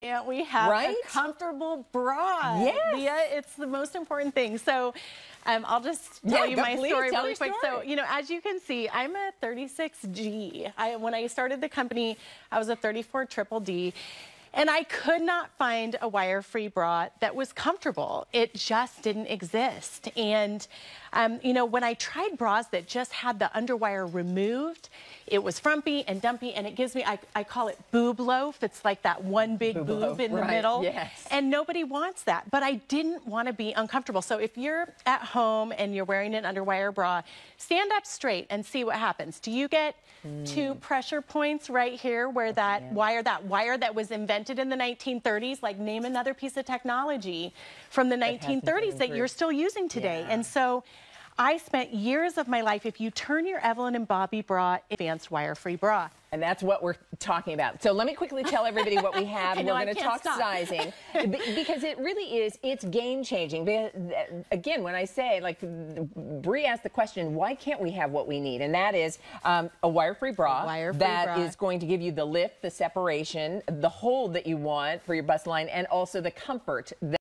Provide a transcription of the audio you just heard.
And we have Right? a comfortable bra. Yes. Leah, it's the most important thing. So um, I'll just tell Yeah, you my please story really quick. So, you know, as you can see, I'm a 36G. I, when I started the company, I was a 34 triple D. And I could not find a wire free bra that was comfortable. It just didn't exist. And, um, you know, when I tried bras that just had the underwire removed, it was frumpy and dumpy, and it gives me, I, I call it boob loaf. It's like that one big Boob boob loaf, in the middle. yes. And nobody wants that. But I didn't want to be uncomfortable. So if you're at home and you're wearing an underwire bra, stand up straight and see what happens. Do you get two Hmm. pressure points right here where that wire, that wire that was invented in the 1930s, like name another piece of technology from the 1930s that you're still using today. Yeah. And so I spent years of my life, if you turn your Evelyn and Bobbie bra, advanced wire-free bra. And that's what we're talking about. So let me quickly tell everybody what we have. Know, we're going to talk stop. sizing because it really is. It's game changing. Again, when I say like Bree asked the question, why can't we have what we need? And that is um, a wire-free bra A wire-free that is bra. going to give you the lift, the separation, the hold that you want for your bust line, and also the comfort. That